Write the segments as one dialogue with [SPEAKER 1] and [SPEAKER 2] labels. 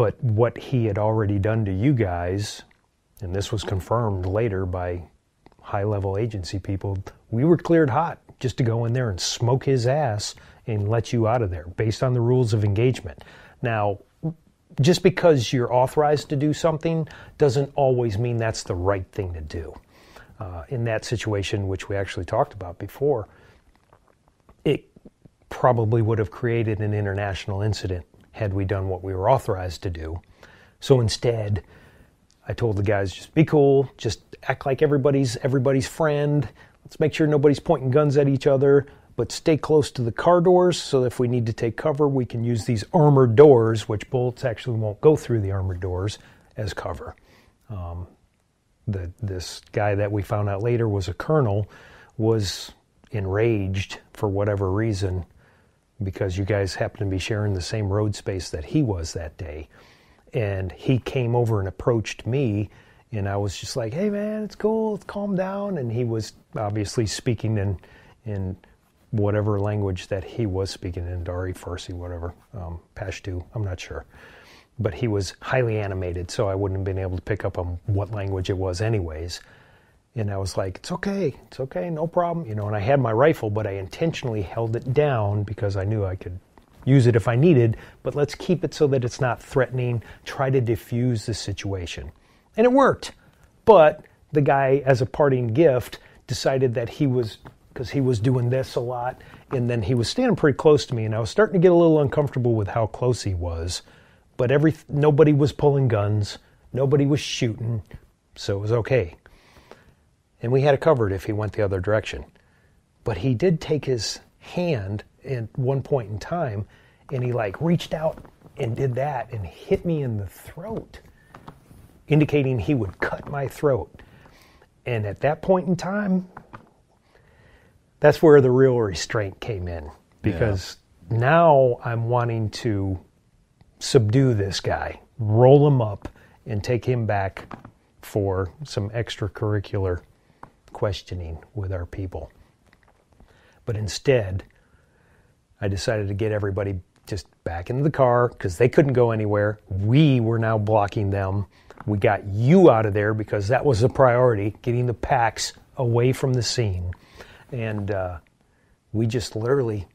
[SPEAKER 1] But what he had already done to you guys, and this was confirmed later by high level agency people, we were cleared hot just to go in there and smoke his ass and let you out of there based on the rules of engagement. Now, just because you're authorized to do something doesn't always mean that's the right thing to do. Uh, in that situation, which we actually talked about before, it probably would have created an international incident had we done what we were authorized to do. So instead, I told the guys just be cool, just act like everybody's everybody's friend. Let's make sure nobody's pointing guns at each other, but stay close to the car doors so if we need to take cover, we can use these armored doors, which bullets actually won't go through the armored doors, as cover. Um, the, this guy that we found out later was a colonel was enraged for whatever reason because you guys happened to be sharing the same road space that he was that day. And he came over and approached me, and I was just like, "Hey, man, it's cool. Let's calm down." And he was obviously speaking in in whatever language that he was speaking in Dari, Farsi, whatever, um, Pashto. I'm not sure, but he was highly animated, so I wouldn't have been able to pick up on what language it was, anyways. And I was like, it's okay, it's okay, no problem. You know, and I had my rifle, but I intentionally held it down because I knew I could use it if I needed, but let's keep it so that it's not threatening, try to diffuse the situation. And it worked. But the guy, as a parting gift, decided that he was, because he was doing this a lot, and then he was standing pretty close to me, and I was starting to get a little uncomfortable with how close he was. But every, nobody was pulling guns, nobody was shooting, so it was okay and we had it covered if he went the other direction. But he did take his hand at one point in time and he like reached out and did that and hit me in the throat, indicating he would cut my throat. And at that point in time, that's where the real restraint came in because yeah. now I'm wanting to subdue this guy, roll him up, and take him back for some extracurricular questioning with our people. But instead, I decided to get everybody just back into the car because they couldn't go anywhere. We were now blocking them. We got you out of there because that was the priority getting the packs away from the scene. And uh, we just literally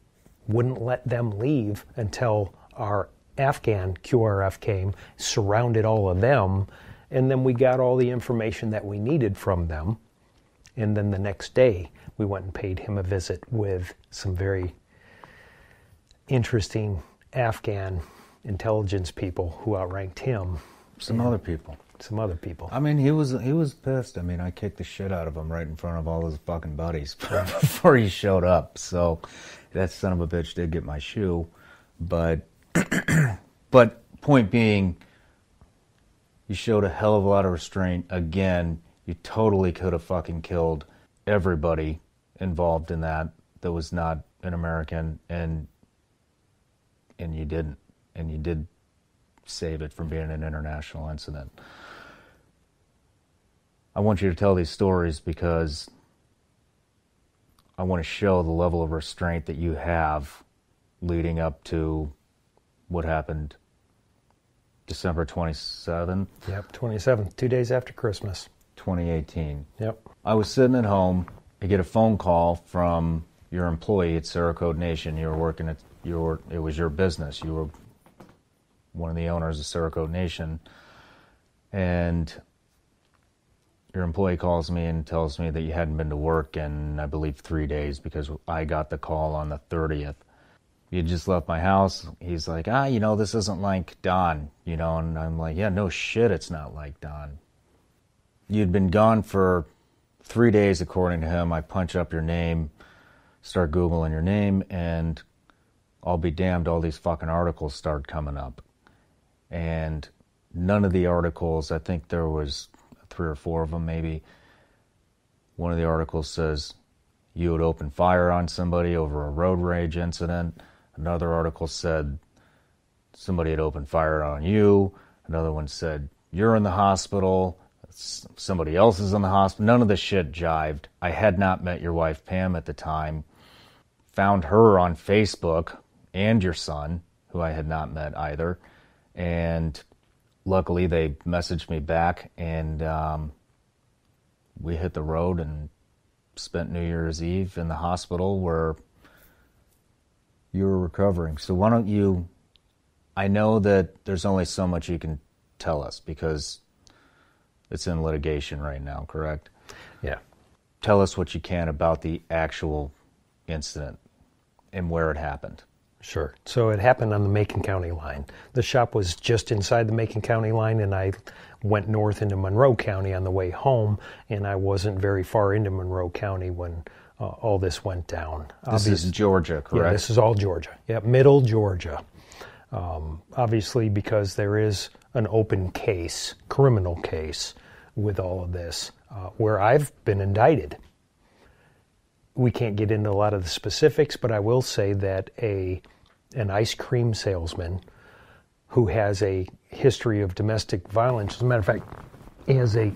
[SPEAKER 1] wouldn't let them leave until our Afghan QRF came, surrounded all of them, and then we got all the information that we needed from them. And then the next day, we went and paid him a visit with some very interesting Afghan intelligence people who outranked him.
[SPEAKER 2] Some other people.
[SPEAKER 1] Some other people.
[SPEAKER 2] I mean, he was he was pissed. I mean, I kicked the shit out of him right in front of all his fucking buddies before he showed up. So that son of a bitch did get my shoe, but but point being, you showed a hell of a lot of restraint again you totally could have fucking killed everybody involved in that that was not an American and and you didn't and you did save it from being an international incident. I want you to tell these stories because I want to show the level of restraint that you have leading up to what happened December 27th.
[SPEAKER 1] Yep, 27th, 2 days after Christmas.
[SPEAKER 2] 2018.
[SPEAKER 1] Yep.
[SPEAKER 2] I was sitting at home. I get a phone call from your employee at Cerakote Nation. You were working at your. It was your business. You were one of the owners of Cerakote Nation, and your employee calls me and tells me that you hadn't been to work in, I believe, three days because I got the call on the 30th. You just left my house. He's like, ah, you know, this isn't like Don, you know, and I'm like, yeah, no shit, it's not like Don. You'd been gone for three days, according to him. I punch up your name, start Googling your name, and I'll be damned, all these fucking articles start coming up. And none of the articles, I think there was three or four of them maybe. One of the articles says you would open fire on somebody over a road rage incident. Another article said somebody had opened fire on you. Another one said you're in the hospital somebody else is in the hospital. None of this shit jived. I had not met your wife, Pam, at the time. Found her on Facebook and your son, who I had not met either. And luckily, they messaged me back, and um, we hit the road and spent New Year's Eve in the hospital where you were recovering. So why don't you? I know that there's only so much you can tell us because it's in litigation right now, correct?
[SPEAKER 1] Yeah.
[SPEAKER 2] Tell us what you can about the actual incident and where it happened.
[SPEAKER 1] Sure. So it happened on the Macon County line. The shop was just inside the Macon County line, and I went north into Monroe County on the way home, and I wasn't very far into Monroe County when uh, all this went down.
[SPEAKER 2] This is Georgia, correct?
[SPEAKER 1] Yeah, this is all Georgia. Yeah, middle Georgia. Um, obviously, because there is an open case, criminal case, with all of this, uh, where I've been indicted. We can't get into a lot of the specifics, but I will say that a an ice cream salesman who has a history of domestic violence. As a matter of fact, he has a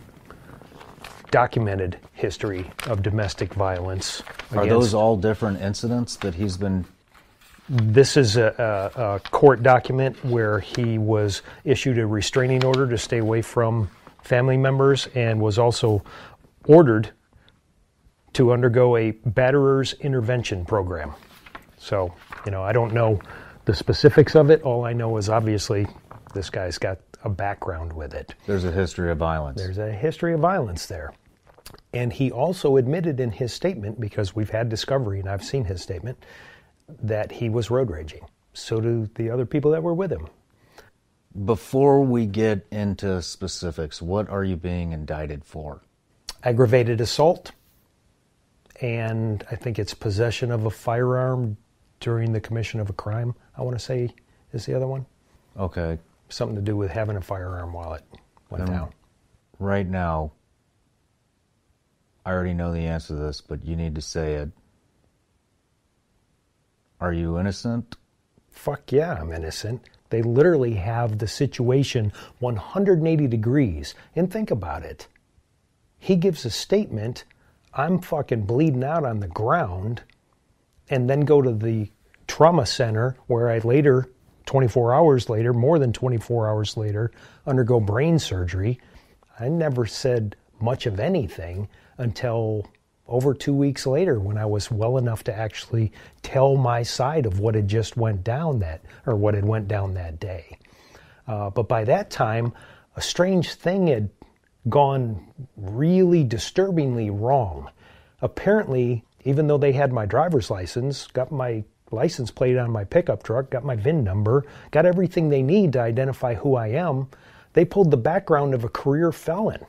[SPEAKER 1] documented history of domestic violence.
[SPEAKER 2] Are those all different incidents that he's been?
[SPEAKER 1] This is a, a, a court document where he was issued a restraining order to stay away from family members and was also ordered to undergo a batterer's intervention program. So, you know, I don't know the specifics of it. All I know is obviously this guy's got a background with it.
[SPEAKER 2] There's a history of violence.
[SPEAKER 1] There's a history of violence there. And he also admitted in his statement, because we've had discovery and I've seen his statement, that he was road raging. So do the other people that were with him.
[SPEAKER 2] Before we get into specifics, what are you being indicted for?
[SPEAKER 1] Aggravated assault, and I think it's possession of a firearm during the commission of a crime, I want to say is the other one.
[SPEAKER 2] Okay.
[SPEAKER 1] Something to do with having a firearm while it went
[SPEAKER 2] Um,
[SPEAKER 1] down.
[SPEAKER 2] Right now, I already know the answer to this, but you need to say it. Are you innocent?
[SPEAKER 1] Fuck yeah, I'm innocent. They literally have the situation 180 degrees. And think about it. He gives a statement, I'm fucking bleeding out on the ground, and then go to the trauma center where I later, 24 hours later, more than 24 hours later, undergo brain surgery. I never said much of anything until over two weeks later when I was well enough to actually tell my side of what had just went down that, or what had went down that day. Uh, but by that time, a strange thing had gone really disturbingly wrong. Apparently, even though they had my driver's license, got my license plate on my pickup truck, got my VIN number, got everything they need to identify who I am, they pulled the background of a career felon.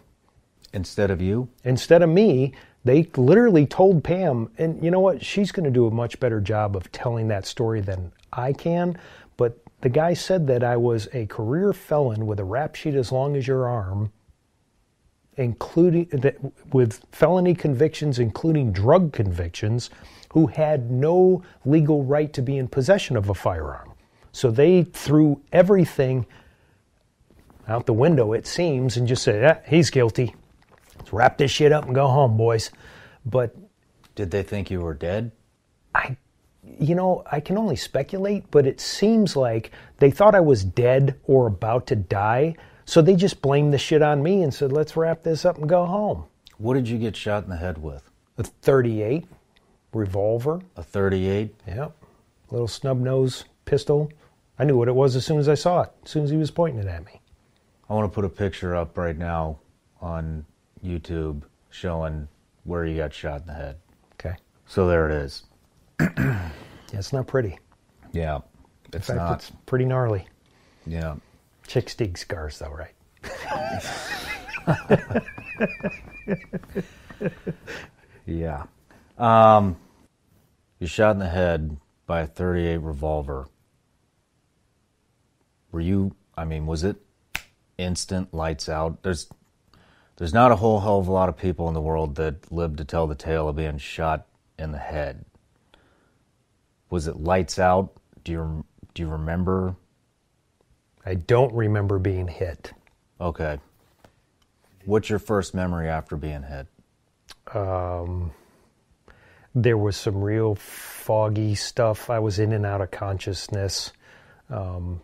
[SPEAKER 2] Instead of you?
[SPEAKER 1] Instead of me, they literally told Pam, and you know what? She's going to do a much better job of telling that story than I can. But the guy said that I was a career felon with a rap sheet as long as your arm, including with felony convictions, including drug convictions, who had no legal right to be in possession of a firearm. So they threw everything out the window, it seems, and just said, ah, he's guilty. Let's wrap this shit up and go home, boys. But
[SPEAKER 2] Did they think you were dead?
[SPEAKER 1] I, you know, I can only speculate, but it seems like they thought I was dead or about to die. So they just blamed the shit on me and said, let's wrap this up and go home.
[SPEAKER 2] What did you get shot in the head with?
[SPEAKER 1] A 38 revolver.
[SPEAKER 2] A 38?
[SPEAKER 1] Yep. Little snub nose pistol. I knew what it was as soon as I saw it, as soon as he was pointing it at me.
[SPEAKER 2] I want to put a picture up right now on YouTube showing where you got shot in the head.
[SPEAKER 1] Okay.
[SPEAKER 2] So there it is.
[SPEAKER 1] Yeah, it's not pretty.
[SPEAKER 2] Yeah.
[SPEAKER 1] In
[SPEAKER 2] It's
[SPEAKER 1] fact,
[SPEAKER 2] not.
[SPEAKER 1] it's pretty gnarly.
[SPEAKER 2] Yeah.
[SPEAKER 1] Chick Steak scars, though, right?
[SPEAKER 2] Yeah. Um, you shot in the head by a 38 revolver. Were you, I mean, was it instant lights out? There's there's not a whole hell of a lot of people in the world that live to tell the tale of being shot in the head. Was it lights out? Do you do you remember?
[SPEAKER 1] I don't remember being hit.
[SPEAKER 2] Okay. What's your first memory after being hit?
[SPEAKER 1] Um, there was some real foggy stuff. I was in and out of consciousness. Um,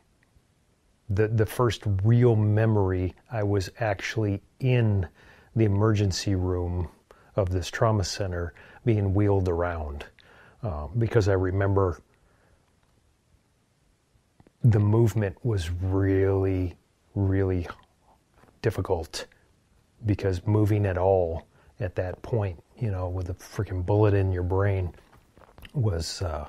[SPEAKER 1] the the first real memory I was actually in the emergency room of this trauma center being wheeled around uh, because I remember the movement was really really difficult because moving at all at that point, you know, with a freaking bullet in your brain was uh,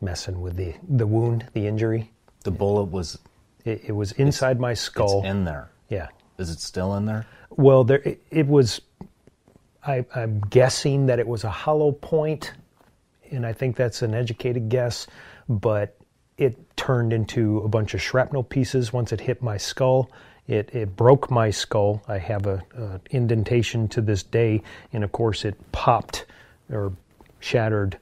[SPEAKER 1] messing with the, the wound, the injury.
[SPEAKER 2] The bullet was.
[SPEAKER 1] It, it was inside my skull.
[SPEAKER 2] It's in there.
[SPEAKER 1] Yeah.
[SPEAKER 2] Is it still in there?
[SPEAKER 1] Well, there it, it was. I, I'm guessing that it was a hollow point, and I think that's an educated guess, but it turned into a bunch of shrapnel pieces once it hit my skull. It, it broke my skull. I have a, a indentation to this day, and of course, it popped or shattered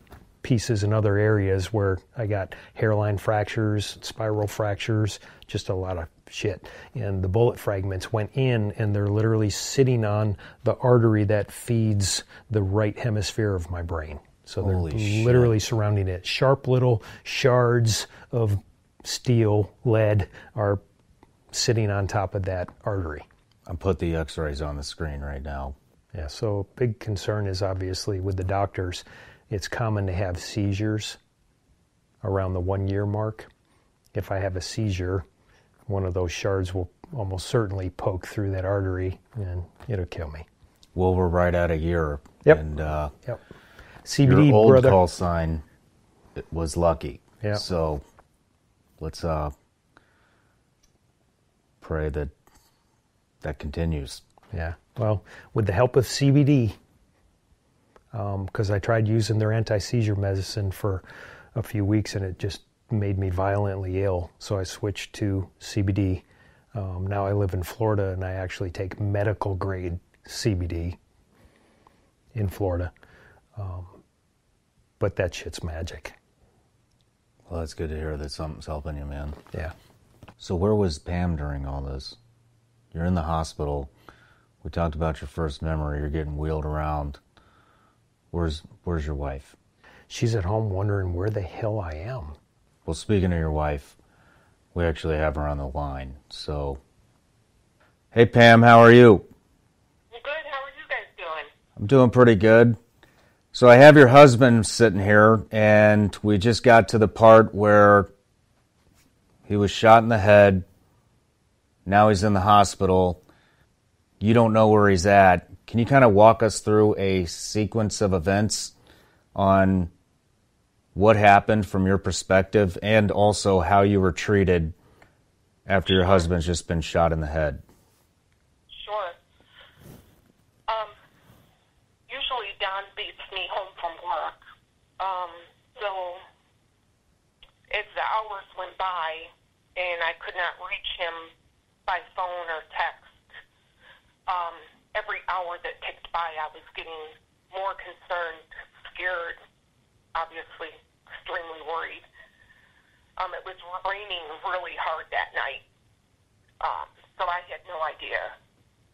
[SPEAKER 1] pieces in other areas where I got hairline fractures, spiral fractures, just a lot of shit. And the bullet fragments went in and they're literally sitting on the artery that feeds the right hemisphere of my brain. So they're
[SPEAKER 2] Holy shit.
[SPEAKER 1] literally surrounding it. Sharp little shards of steel, lead are sitting on top of that artery.
[SPEAKER 2] I put the X-rays on the screen right now.
[SPEAKER 1] Yeah, so big concern is obviously with the doctors. It's common to have seizures around the one year mark. If I have a seizure, one of those shards will almost certainly poke through that artery and it'll kill me.
[SPEAKER 2] Well, we're right at a year.
[SPEAKER 1] Yep.
[SPEAKER 2] And uh,
[SPEAKER 1] Yep.
[SPEAKER 2] your
[SPEAKER 1] CBD,
[SPEAKER 2] old
[SPEAKER 1] brother.
[SPEAKER 2] call sign was lucky.
[SPEAKER 1] Yeah.
[SPEAKER 2] So let's uh, pray that that continues.
[SPEAKER 1] Yeah. Well, with the help of CBD, because I tried using their anti seizure medicine for a few weeks and it just made me violently ill. So I switched to CBD. Um, now I live in Florida and I actually take medical grade CBD in Florida. Um, but that shit's magic.
[SPEAKER 2] Well, that's good to hear that something's helping you, man.
[SPEAKER 1] Yeah.
[SPEAKER 2] So where was Pam during all this? You're in the hospital. We talked about your first memory. You're getting wheeled around. Where's Where's your wife?
[SPEAKER 1] She's at home wondering where the hell I am.
[SPEAKER 2] Well, speaking of your wife, we actually have her on the line. So, hey Pam, how are you?
[SPEAKER 3] Good. How are you guys doing?
[SPEAKER 2] I'm doing pretty good. So I have your husband sitting here, and we just got to the part where he was shot in the head. Now he's in the hospital. You don't know where he's at. Can you kind of walk us through a sequence of events on what happened from your perspective and also how you were treated after your husband's just been shot in the head?
[SPEAKER 3] Sure. Um, usually Don beats me home from work. Um, so as the hours went by and I could not reach him by phone or text, um, every hour that ticked by, I was getting more concerned, scared, obviously extremely worried. Um, it was raining really hard that night. Um, so I had no idea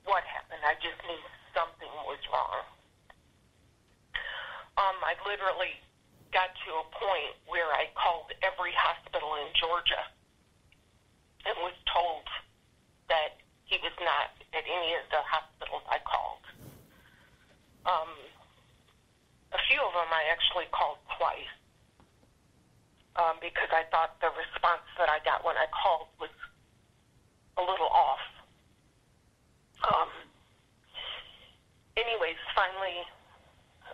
[SPEAKER 3] what happened. I just knew something was wrong. Um, I literally got to a point where I called every hospital in Georgia and was told that he was not at any of the hospitals I. Um, a few of them I actually called twice um, because I thought the response that I got when I called was a little off. Um, anyways, finally,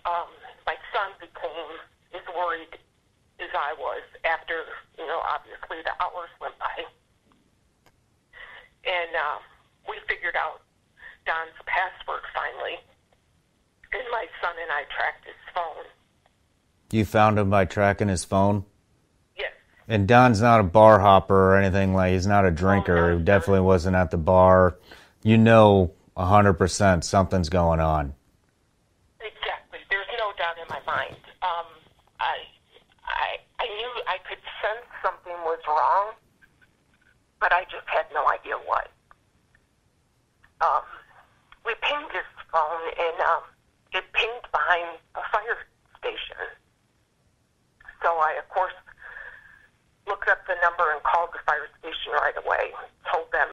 [SPEAKER 3] um, my son became as worried as I was after, you know, obviously the hours went by. And uh, we figured out Don's password finally. And my son and I tracked his phone.
[SPEAKER 2] You found him by tracking his phone?
[SPEAKER 3] Yes.
[SPEAKER 2] And Don's not a bar hopper or anything like. He's not a drinker.
[SPEAKER 3] no,
[SPEAKER 2] he definitely wasn't at the bar. You know, hundred percent something's going on.
[SPEAKER 3] Exactly. There's no doubt in my mind. Um, I, I, I knew I could sense something was wrong, but I just had no idea what. Um, we pinged his phone, and um, it pinged behind a fire station. So I, of course, looked up the number and called the fire station right away. Told them